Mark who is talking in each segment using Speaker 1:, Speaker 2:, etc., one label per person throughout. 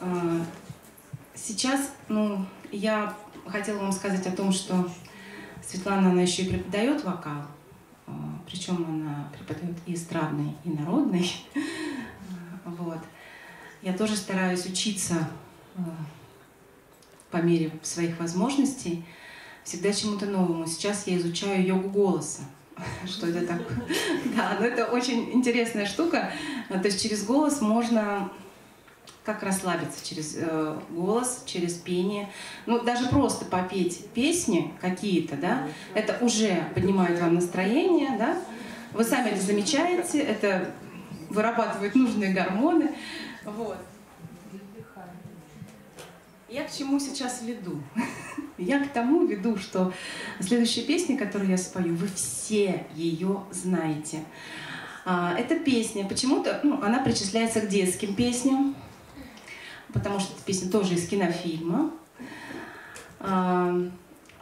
Speaker 1: А, сейчас, ну, я хотела вам сказать о том, что Светлана, она еще и преподает вокал, а, причем она преподает и эстрадный, и народный. Вот. Я тоже стараюсь учиться а, по мере своих возможностей всегда чему-то новому. Сейчас я изучаю йогу голоса. Что это такое? Да, но это очень интересная штука. То есть через голос можно как расслабиться через э, голос, через пение. Ну, даже просто попеть песни какие-то, да, это уже поднимает вам настроение, да. Вы сами это замечаете, это вырабатывает нужные гормоны. Вот. Я к чему сейчас веду? Я к тому веду, что следующая песня, которую я спою, вы все ее знаете. А, эта песня почему-то, ну, она причисляется к детским песням, потому что эта песня тоже из кинофильма. А,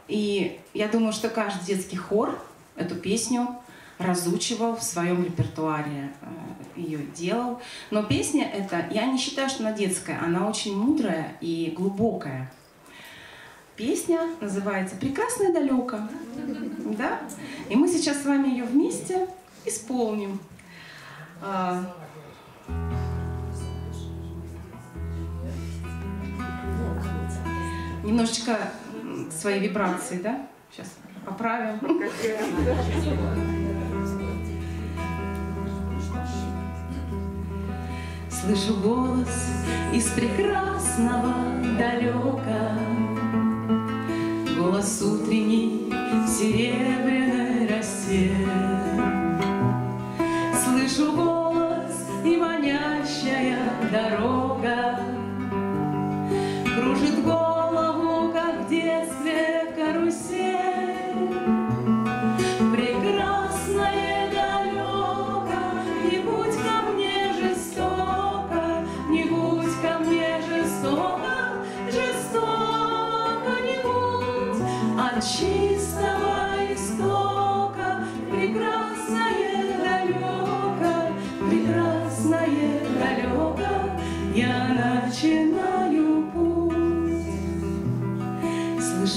Speaker 1: и я думаю, что каждый детский хор эту песню разучивал в своем репертуаре, э, ее делал. Но песня эта, я не считаю, что она детская, она очень мудрая и глубокая. Песня называется «Прекрасное далеко». Да? И мы сейчас с вами ее вместе исполним. Немножечко свои вибрации, да? Сейчас поправим. Слышу голос из прекрасного далека, Голос утренний в серебряной росе. Слышу голос и манящая дорога,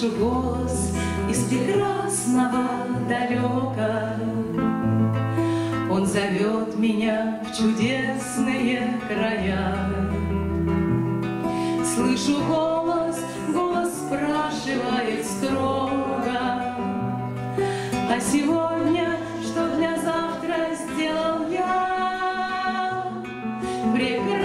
Speaker 1: Слышу голос из прекрасного далека. Он зовет меня в чудесные края. Слышу голос, голос спрашивает строго, А сегодня что для завтра сделал я? Прекрасное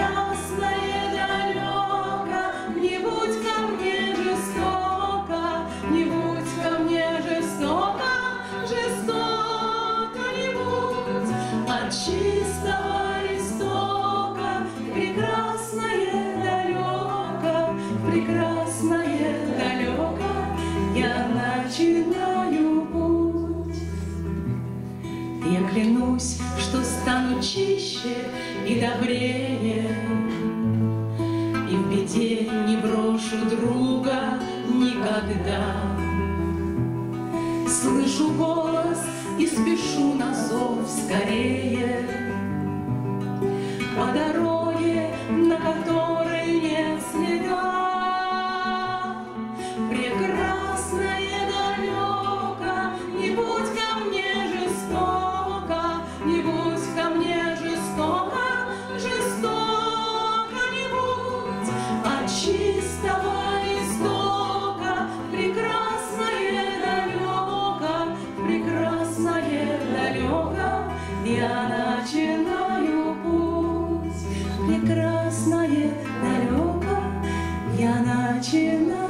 Speaker 1: клянусь, что стану чище и добрее, И в беде не брошу друга никогда. Слышу голос и спешу на зов скорее По Прекрасное далеко, я начинаю